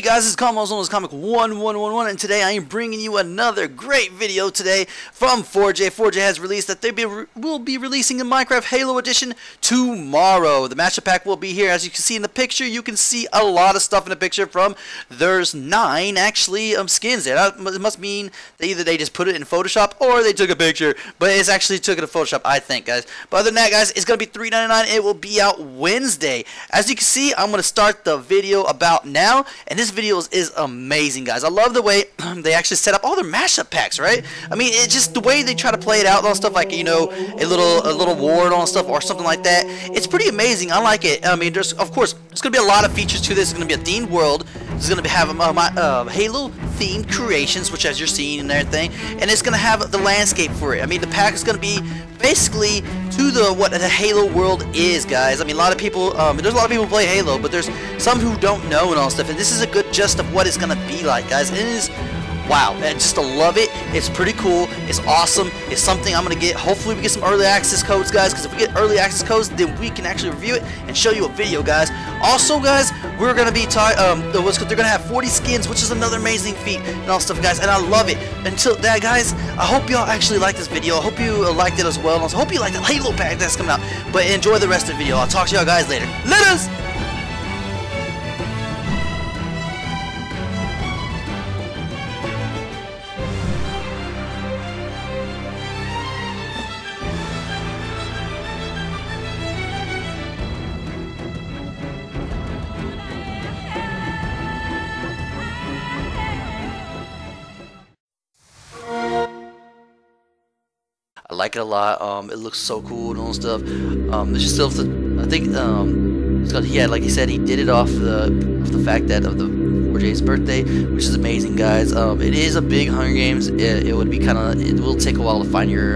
Hey guys, it's Comozone's Komic 1111 and today I am bringing you another great video today from 4J. 4J has released that they be will be releasing the Minecraft Halo Edition tomorrow. The mashup pack will be here. As you can see in the picture, you can see a lot of stuff in the picture from there's nine actually um, skins there. That must mean that either they just put it in Photoshop or they took a picture, but it's actually took it in Photoshop, I think, guys. But other than that, guys, it's going to be $3.99. It will be out Wednesday. As you can see, I'm going to start the video about now and this video is, is amazing, guys. I love the way they actually set up all their mashup packs, right? I mean, it's just the way they try to play it out and all stuff like, you know, a little a little ward all stuff or something like that. It's pretty amazing. I like it. I mean, there's, of course, there's going to be a lot of features to this. It's going to be a themed world. It's going to have uh, my uh, Halo themed creations, which as you're seeing and everything, and it's going to have the landscape for it. I mean, the pack is going to be basically to the what the Halo world is, guys. I mean, a lot of people, um, there's a lot of people play Halo, but there's some who don't know and all stuff, and this is a good gist of what it's going to be like, guys. It is wow, I just to love it. It's pretty cool. It's awesome. It's something I'm going to get. Hopefully we get some early access codes, guys, because if we get early access codes, then we can actually review it and show you a video, guys. Also, guys, we're going to be talking, um, they're going to have 40 skins, which is another amazing feat and all stuff, guys, and I love it. Until that, guys, I hope y'all actually like this video. I hope you liked it as well. I hope you like the Halo pack that's coming out. But enjoy the rest of the video. I'll talk to y'all guys later. Let us! Like it a lot. Um, it looks so cool and all stuff. Um, it's just still, I think, um, yeah, like he said, he did it off the, off the fact that of the 4J's birthday, which is amazing, guys. Um, it is a big Hunger Games. It, it would be kind of, it will take a while to find your